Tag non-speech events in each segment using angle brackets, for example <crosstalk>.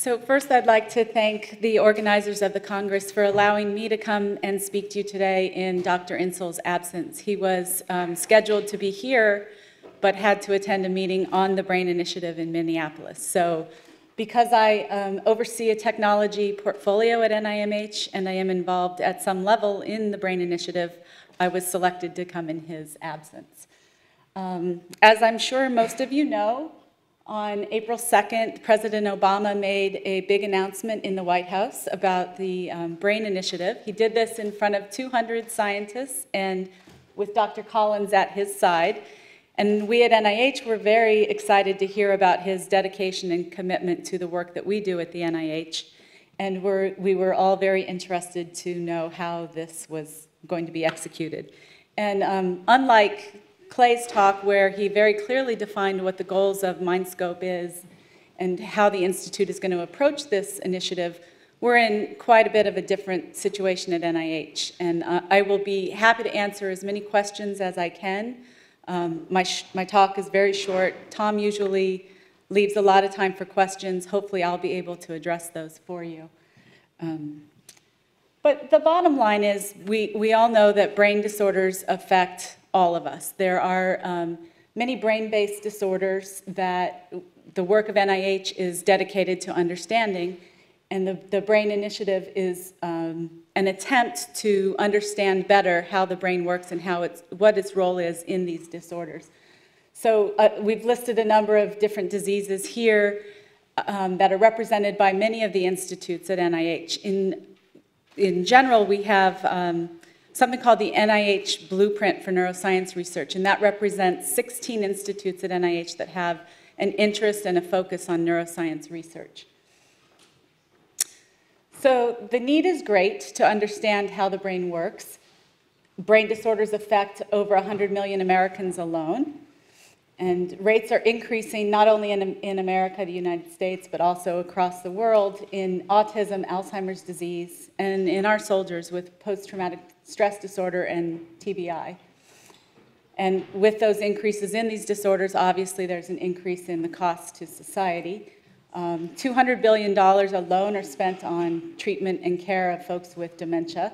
So first, I'd like to thank the organizers of the Congress for allowing me to come and speak to you today in Dr. Insel's absence. He was um, scheduled to be here, but had to attend a meeting on the BRAIN Initiative in Minneapolis. So because I um, oversee a technology portfolio at NIMH and I am involved at some level in the BRAIN Initiative, I was selected to come in his absence. Um, As I'm sure most of you know, on April 2nd, President Obama made a big announcement in the White House about the um, BRAIN Initiative. He did this in front of 200 scientists and with Dr. Collins at his side. And we at NIH were very excited to hear about his dedication and commitment to the work that we do at the NIH. And we're, we were all very interested to know how this was going to be executed. And um, unlike Clay's talk, where he very clearly defined what the goals of Mindscope is and how the Institute is going to approach this initiative, we're in quite a bit of a different situation at NIH. And uh, I will be happy to answer as many questions as I can. Um, my, my talk is very short. Tom usually leaves a lot of time for questions. Hopefully, I'll be able to address those for you. Um, but the bottom line is we, we all know that brain disorders affect all of us. There are um, many brain-based disorders that the work of NIH is dedicated to understanding, and the, the BRAIN Initiative is um, an attempt to understand better how the brain works and how it's, what its role is in these disorders. So uh, we've listed a number of different diseases here um, that are represented by many of the institutes at NIH. In, in general, we have um, something called the NIH Blueprint for Neuroscience Research, and that represents 16 institutes at NIH that have an interest and a focus on neuroscience research. So the need is great to understand how the brain works. Brain disorders affect over 100 million Americans alone. And rates are increasing not only in, in America, the United States, but also across the world in autism, Alzheimer's disease, and in our soldiers with post traumatic stress disorder and TBI. And with those increases in these disorders, obviously there's an increase in the cost to society. Um, $200 billion alone are spent on treatment and care of folks with dementia.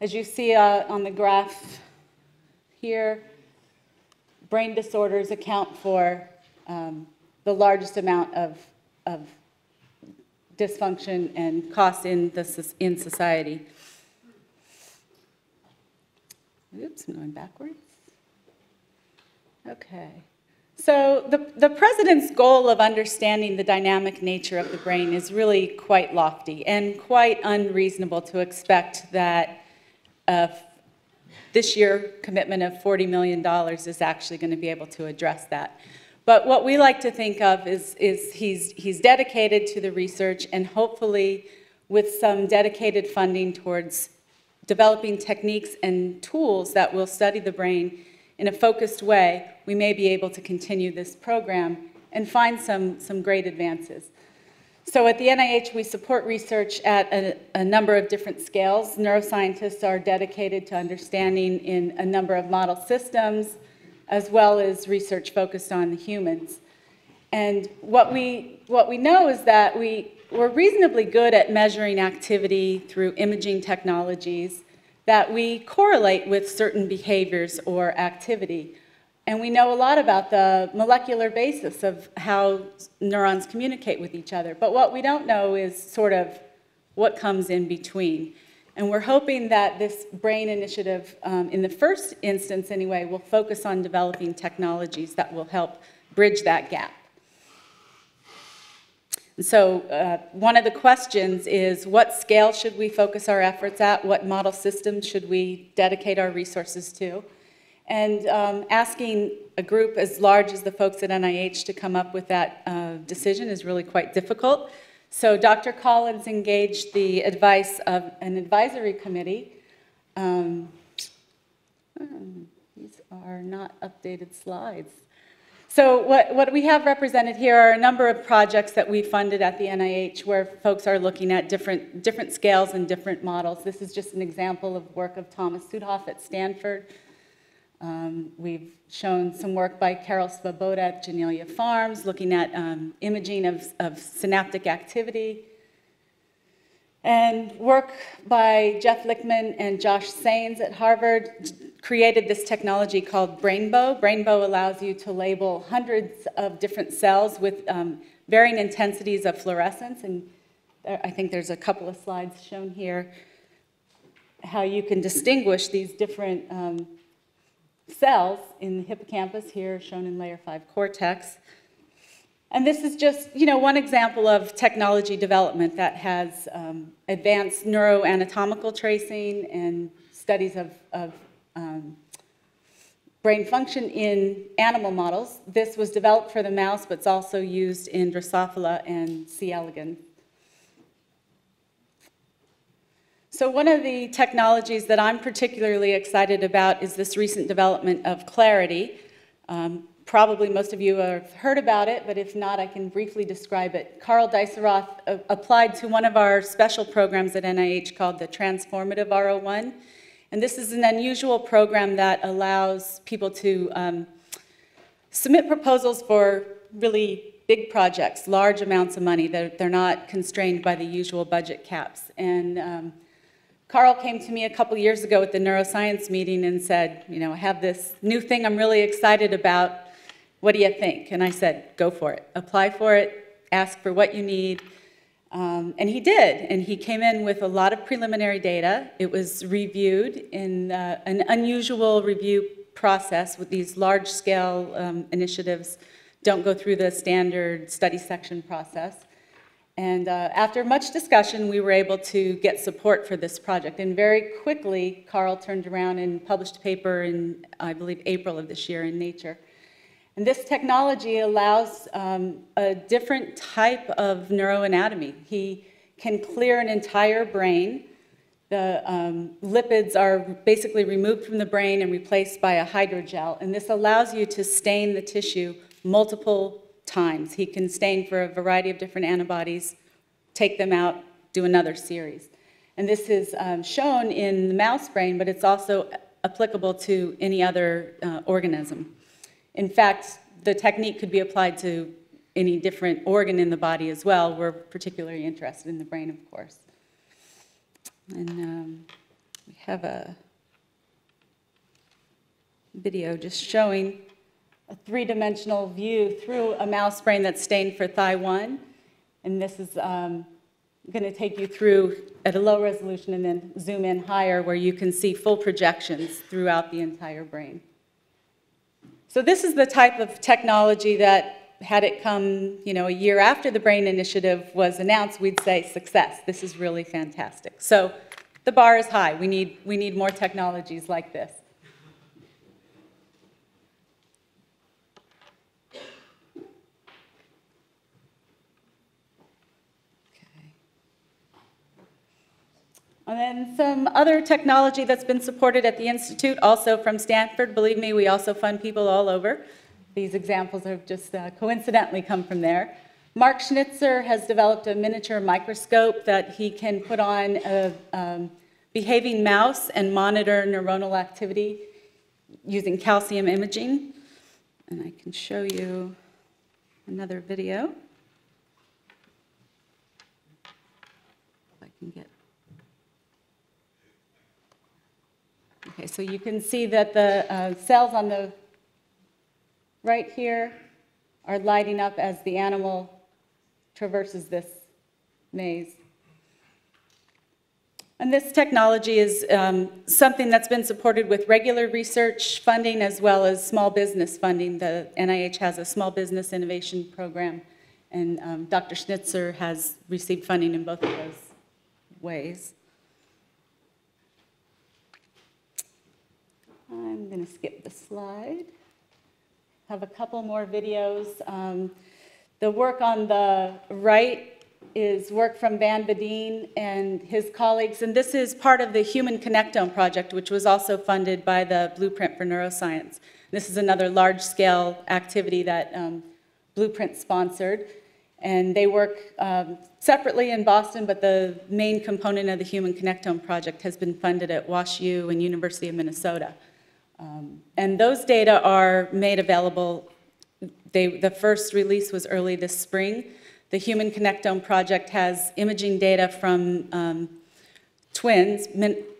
As you see uh, on the graph here, brain disorders account for um, the largest amount of, of dysfunction and cost in, the, in society. Oops, I'm going backwards. Okay. So the, the president's goal of understanding the dynamic nature of the brain is really quite lofty and quite unreasonable to expect that uh, this year commitment of $40 million is actually going to be able to address that. But what we like to think of is, is he's, he's dedicated to the research and hopefully with some dedicated funding towards developing techniques and tools that will study the brain in a focused way, we may be able to continue this program and find some, some great advances. So at the NIH, we support research at a, a, number of different scales. Neuroscientists are dedicated to understanding in a number of model systems, as well as research focused on the humans. And what we, what we know is that we, we're reasonably good at measuring activity through imaging technologies that we correlate with certain behaviors or activity. And we know a lot about the molecular basis of how neurons communicate with each other. But what we don't know is sort of what comes in between. And we're hoping that this BRAIN initiative, um, in the first instance anyway, will focus on developing technologies that will help bridge that gap. And so uh, one of the questions is what scale should we focus our efforts at? What model systems should we dedicate our resources to? And um, asking a group as large as the folks at NIH to come up with that uh, decision is really quite difficult. So Dr. Collins engaged the advice of an advisory committee. Um, these are not updated slides. So what, what we have represented here are a number of projects that we funded at the NIH where folks are looking at different, different scales and different models. This is just an example of work of Thomas Südhof at Stanford. Um, We've shown some work by Karel Svoboda at Janelia Farms, looking at um, imaging of of synaptic activity. And work by Jeff Lichtman and Josh Sanes at Harvard created this technology called Brainbow. Brainbow allows you to label hundreds of different cells with um, varying intensities of fluorescence. And I think there's a couple of slides shown here, how you can distinguish these different um, cells in the hippocampus, here shown in layer 5 cortex. And this is just, you know, one example of technology development that has um, advanced neuroanatomical tracing and studies of, of um, brain function in animal models. This was developed for the mouse, but it's also used in Drosophila and C. elegans. So one of the technologies that I'm particularly excited about is this recent development of Clarity. Um, Probably most of you have heard about it, but if not, I can briefly describe it. Carl Deisseroth uh, applied to one of our special programs at NIH called the Transformative R01. And this is an unusual program that allows people to um, submit proposals for really big projects, large amounts of money. They're, they're not constrained by the usual budget caps. And um, Carl came to me a couple years ago at the neuroscience meeting and said, you know, I have this new thing I'm really excited about. What do you think? And I said, go for it. Apply for it, ask for what you need. Um, and he did, and he came in with a lot of preliminary data. It was reviewed in uh, an unusual review process with these large-scale um, initiatives. Don't go through the standard study section process. And uh, after much discussion, we were able to get support for this project. And very quickly, Carl turned around and published a paper in, I believe, April of this year in Nature. And this technology allows um, a different type of neuroanatomy. He can clear an entire brain. The um, lipids are basically removed from the brain and replaced by a hydrogel. And this allows you to stain the tissue multiple times. He can stain for a variety of different antibodies, take them out, do another series. And this is um, shown in the mouse brain, but it's also applicable to any other uh, organism. In fact, the technique could be applied to any different organ in the body as well. We're particularly interested in the brain, of course. And um, we have a video just showing a three-dimensional view through a mouse brain that's stained for Thy1. And this is um, going to take you through at a low resolution and then zoom in higher where you can see full projections throughout the entire brain. So this is the type of technology that had it come, you know, a year after the BRAIN initiative was announced, we'd say success. This is really fantastic. So the bar is high. We need, we need more technologies like this. And then some other technology that's been supported at the Institute, also from Stanford. Believe me, we also fund people all over. These examples have just uh, coincidentally come from there. Mark Schnitzer has developed a miniature microscope that he can put on a um, behaving mouse and monitor neuronal activity using calcium imaging. And I can show you another video. If I can get Okay, so you can see that the uh, cells on the right here are lighting up as the animal traverses this maze. And this technology is um, something that's been supported with regular research funding as well as small business funding. The NIH has a small business innovation program, and um, Dr. Schnitzer has received funding in both of those ways. I'm going to skip the slide. Have a couple more videos. Um, the work on the right is work from Van Wedeen and his colleagues, and this is part of the Human Connectome project, which was also funded by the Blueprint for Neuroscience. This is another large-scale activity that um, Blueprint sponsored, and they work um, separately in Boston, but the main component of the Human Connectome project has been funded at WashU and University of Minnesota. Um, And those data are made available, they, the first release was early this spring. The Human Connectome Project has imaging data from um, twins,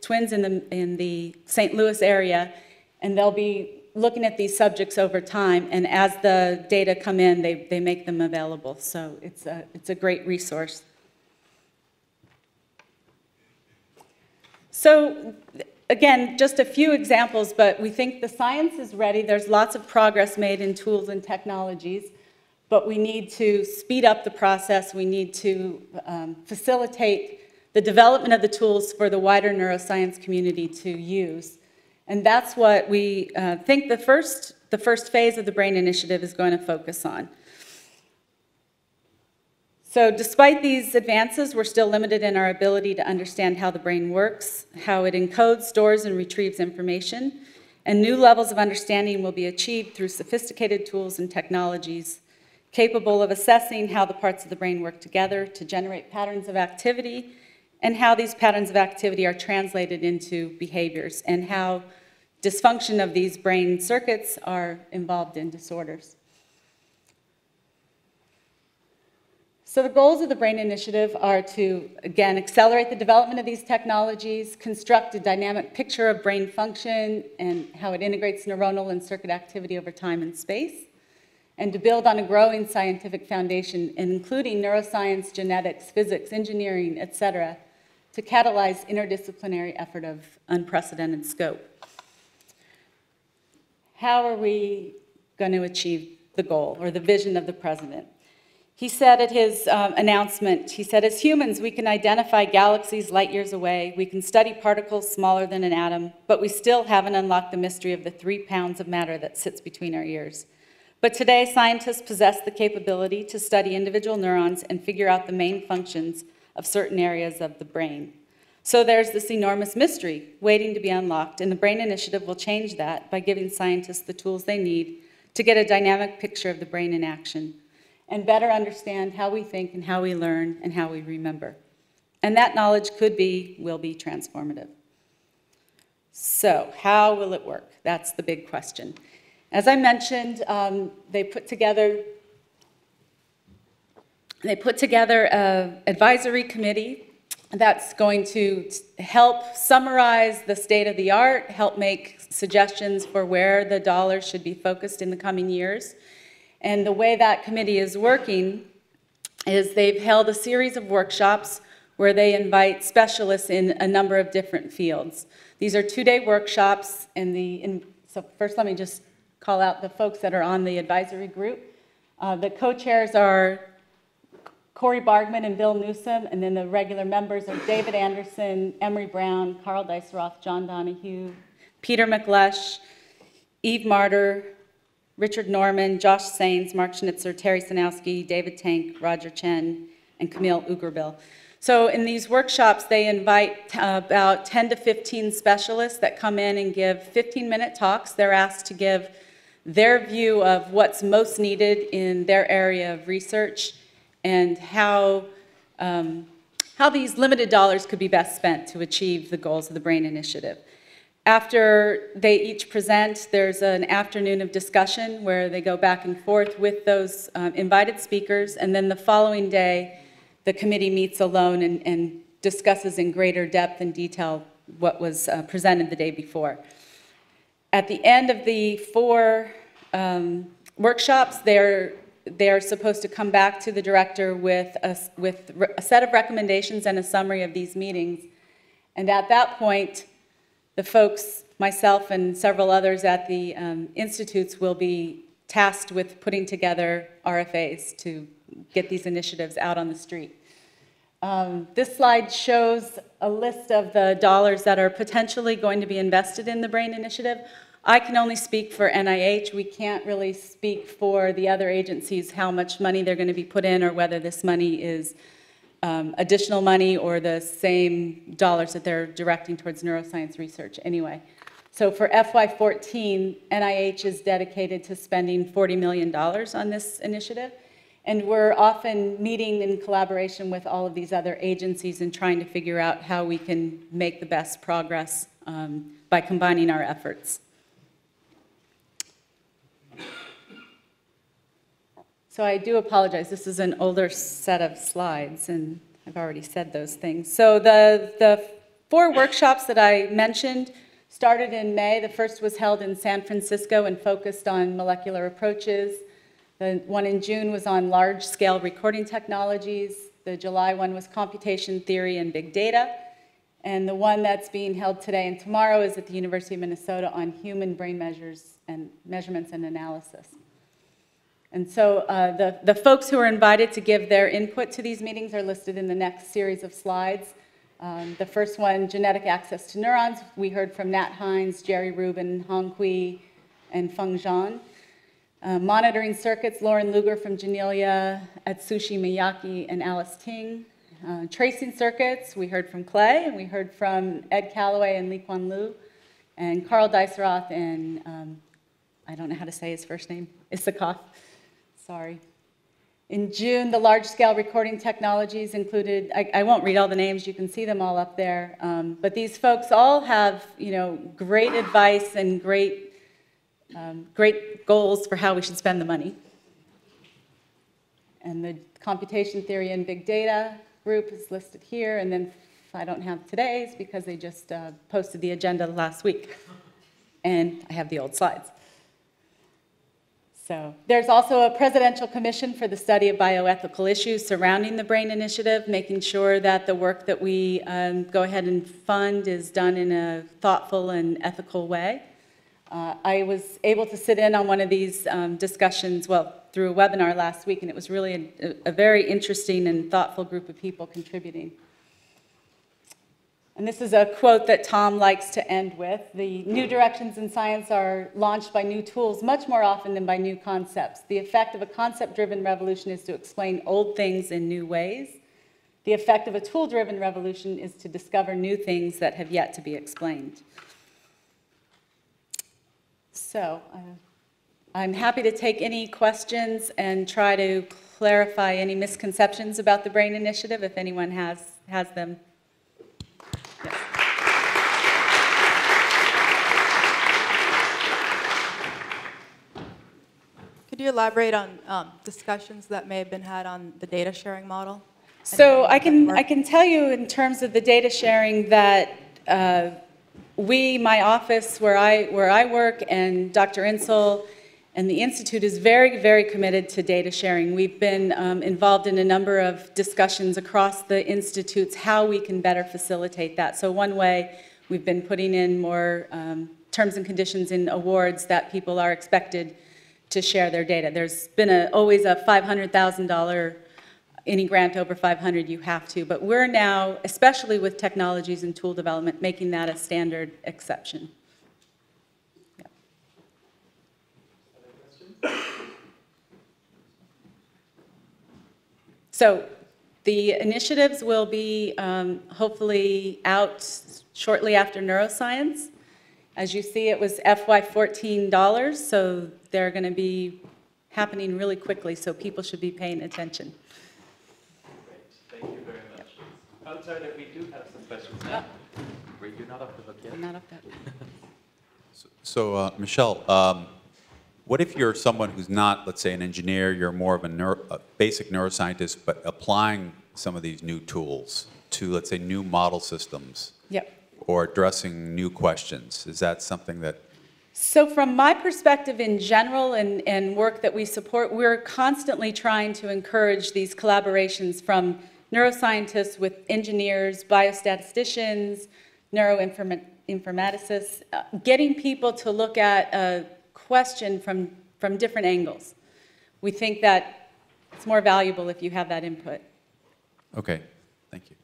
twins in the, in the St. Louis area, and they'll be looking at these subjects over time, and as the data come in, they, they make them available. So it's a, it's a great resource. So, again, just a few examples, but we think the science is ready. There's lots of progress made in tools and technologies, but we need to speed up the process. We need to um, facilitate the development of the tools for the wider neuroscience community to use. And that's what we uh, think the first, the first phase of the BRAIN Initiative is going to focus on. So despite these advances, we're still limited in our ability to understand how the brain works, how it encodes, stores, and retrieves information, and new levels of understanding will be achieved through sophisticated tools and technologies capable of assessing how the parts of the brain work together to generate patterns of activity, and how these patterns of activity are translated into behaviors, and how dysfunction of these brain circuits are involved in disorders. So the goals of the BRAIN Initiative are to, again, accelerate the development of these technologies, construct a dynamic picture of brain function and how it integrates neuronal and circuit activity over time and space, and to build on a growing scientific foundation, including neuroscience, genetics, physics, engineering, et cetera, to catalyze interdisciplinary effort of unprecedented scope. How are we going to achieve the goal or the vision of the president? He said at his um, announcement, he said, as humans, we can identify galaxies light years away. We can study particles smaller than an atom, but we still haven't unlocked the mystery of the three pounds of matter that sits between our ears. But today, scientists possess the capability to study individual neurons and figure out the main functions of certain areas of the brain. So there's this enormous mystery waiting to be unlocked, and the BRAIN Initiative will change that by giving scientists the tools they need to get a dynamic picture of the brain in action and better understand how we think and how we learn and how we remember. And that knowledge could be, will be transformative. So, how will it work? That's the big question. As I mentioned, um, they put together they put together an advisory committee that's going to help summarize the state of the art, help make suggestions for where the dollars should be focused in the coming years, and the way that committee is working is they've held a series of workshops where they invite specialists in a number of different fields. These are two-day workshops, and the in, so first let me just call out the folks that are on the advisory group. Uh, the co-chairs are Cori Bargmann and Bill Newsome, and then the regular members are David Anderson, Emery Brown, Carl Deisseroth, John Donoghue, Peter MacLeish, Eve Marder, Richard Normann, Josh Sanes, Mark Schnitzer, Terry Sejnowski, David Tank, Roger Tsien, and Kamil Ugurbil. So in these workshops, they invite uh, about 10 to 15 specialists that come in and give 15-minute talks. They're asked to give their view of what's most needed in their area of research and how, um, how these limited dollars could be best spent to achieve the goals of the BRAIN Initiative. After they each present, there's an afternoon of discussion where they go back and forth with those um, invited speakers, and then the following day, the committee meets alone and, and discusses in greater depth and detail what was uh, presented the day before. At the end of the four um, workshops, they're, they're supposed to come back to the director with a, with a set of recommendations and a summary of these meetings. And at that point, the folks, myself and several others at the um, institutes will be tasked with putting together RFAs to get these initiatives out on the street. Um, this slide shows a list of the dollars that are potentially going to be invested in the BRAIN initiative. I can only speak for NIH. We can't really speak for the other agencies how much money they're going to be put in or whether this money is um, additional money or the same dollars that they're directing towards neuroscience research anyway. So for FY14, NIH is dedicated to spending $40 million on this initiative. And we're often meeting in collaboration with all of these other agencies and trying to figure out how we can make the best progress um, by combining our efforts. So I do apologize, this is an older set of slides, and I've already said those things. So the, the four workshops that I mentioned started in May. The first was held in San Francisco and focused on molecular approaches. The one in June was on large-scale recording technologies. The July one was computation theory and big data. And the one that's being held today and tomorrow is at the University of Minnesota on human brain measures and measurements and analysis. And so uh, the, the folks who are invited to give their input to these meetings are listed in the next series of slides. Um, the first one, genetic access to neurons, we heard from Nat Heintz, Jerry Rubin, Hong Kui, and Feng Zhang. Uh, monitoring circuits, Loren Looger from Janelia, Atsushi Miyawaki, and Alice Ting. Uh, tracing circuits, we heard from Clay, and we heard from Ed Callaway and Liqun Luo, and Carl Deisseroth and um, I don't know how to say his first name, Issakoff sorry. In June, the large-scale recording technologies included, I, I, won't read all the names, you can see them all up there, um, but these folks all have, you know, great advice and great, um, great goals for how we should spend the money. And the computation theory and big data group is listed here, and then I don't have today's because they just uh, posted the agenda last week. And I have the old slides. So there's also a presidential commission for the study of bioethical issues surrounding the BRAIN initiative, making sure that the work that we um, go ahead and fund is done in a thoughtful and ethical way. Uh, I was able to sit in on one of these um, discussions, well, through a webinar last week, and it was really a, a very interesting and thoughtful group of people contributing. And this is a quote that Tom likes to end with. The new directions in science are launched by new tools much more often than by new concepts. The effect of a concept-driven revolution is to explain old things in new ways. The effect of a tool-driven revolution is to discover new things that have yet to be explained. So uh, I'm happy to take any questions and try to clarify any misconceptions about the BRAIN Initiative if anyone has, has them. You elaborate on um, discussions that may have been had on the data sharing model? So I can, I can tell you in terms of the data sharing that uh, we, my office where I, where I work, and Dr. Insel, and the Institute is very, very committed to data sharing. We've been um, involved in a number of discussions across the institutes how we can better facilitate that. So one way, we've been putting in more um, terms and conditions in awards that people are expected to share their data. There's been a, always a $500,000, any grant over 500 you have to, but we're now, especially with technologies and tool development, making that a standard exception. So the initiatives will be um, hopefully out shortly after neuroscience. As you see, it was FY $14, so they're going to be happening really quickly, so people should be paying attention. Great, thank you very much. I'm sorry that we do have some questions now. Were you not off the hook yet? I'm not up that. <laughs> So, uh, Michelle, um, what if you're someone who's not, let's say, an engineer, you're more of a, neuro, a, basic neuroscientist, but applying some of these new tools to, let's say, new model systems? Yep. Or addressing new questions? Is that something that so from my perspective in general and, and work that we support, we're constantly trying to encourage these collaborations from neuroscientists with engineers, biostatisticians, neuroinformaticists, uh, getting people to look at a question from, from different angles. We think that it's more valuable if you have that input. Okay, thank you.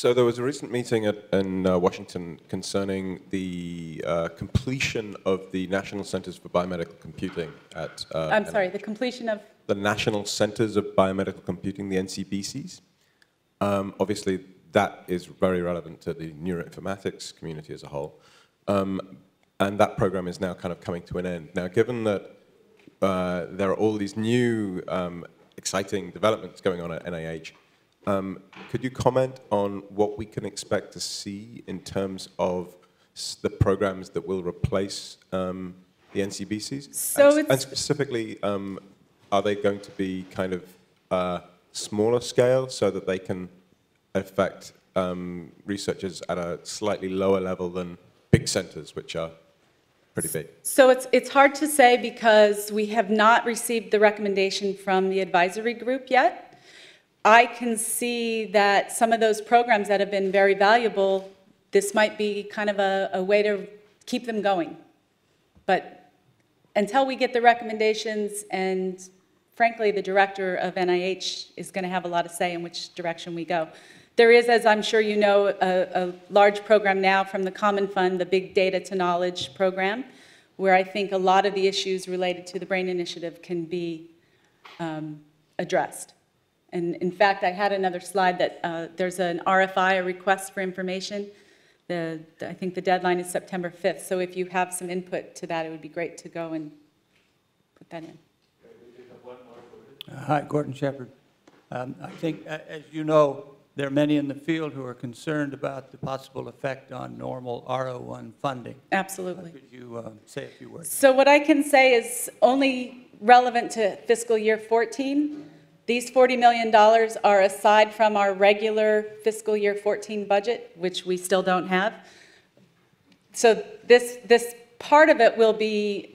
So there was a recent meeting at, in uh, Washington concerning the uh, completion of the National Centers for Biomedical Computing at... Uh, I'm sorry, the completion of? The National Centers of Biomedical Computing, the NCBCs. Um, obviously, that is very relevant to the neuroinformatics community as a whole. Um, and that program is now kind of coming to an end. Now, given that uh, there are all these new um, exciting developments going on at NIH, um, could you comment on what we can expect to see in terms of the programs that will replace um, the NCBCs? So and, it's- and specifically, um, are they going to be kind of uh, smaller scale so that they can affect um, researchers at a slightly lower level than big centers, which are pretty big? So it's, it's hard to say because we have not received the recommendation from the advisory group yet. I can see that some of those programs that have been very valuable, this might be kind of a, a way to keep them going. But until we get the recommendations, and frankly, the director of NIH is going to have a lot of say in which direction we go. There is, as I'm sure you know, a, a large program now from the Common Fund, the Big Data to Knowledge program, where I think a lot of the issues related to the BRAIN Initiative can be um, addressed. And in fact, I had another slide that uh, there's an RFI, a request for information. The, I think the deadline is September 5th, so if you have some input to that, it would be great to go and put that in. Hi, Gordon Shepherd. Um, I think, as you know, there are many in the field who are concerned about the possible effect on normal RO1 funding. Absolutely. Could you uh, say a few words? So what I can say is only relevant to fiscal year 14. These $40 million are aside from our regular fiscal year 14 budget, which we still don't have. So this, this part of it will be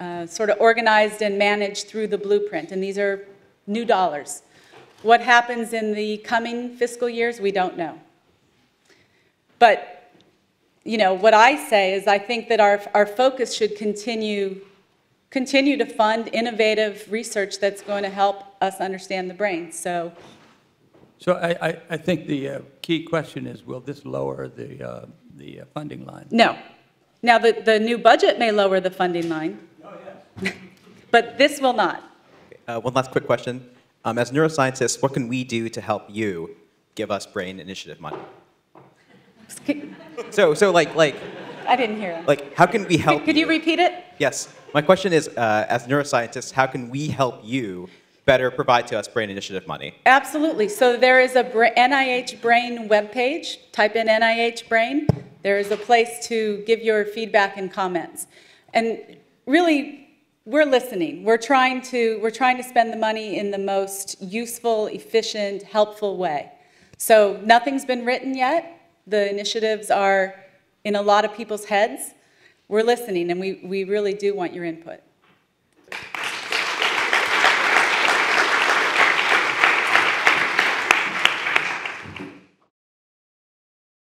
uh, sort of organized and managed through the blueprint, and these are new dollars. What happens in the coming fiscal years, we don't know. But you know, what I say is I think that our, our focus should continue, continue to fund innovative research that's going to help us understand the brain. So, So I, I, I think the uh, key question is, will this lower the, uh, the uh, funding line? no. Now, the, the new budget may lower the funding line. Oh, yes. <laughs> but this will not. Uh, one last quick question. Um, as neuroscientists, what can we do to help you give us brain initiative money? So, so like, like, I didn't hear him. like, how can we help? Could you repeat it? Yes. My question is, uh, as neuroscientists, how can we help you better provide to us brain initiative money? Absolutely. So there is a NIH Brain webpage. Type in NIH Brain. There is a place to give your feedback and comments. And really, we're listening. We're trying to, we're trying to spend the money in the most useful, efficient, helpful way. So nothing's been written yet. The initiatives are in a lot of people's heads. We're listening, and we, we really do want your input.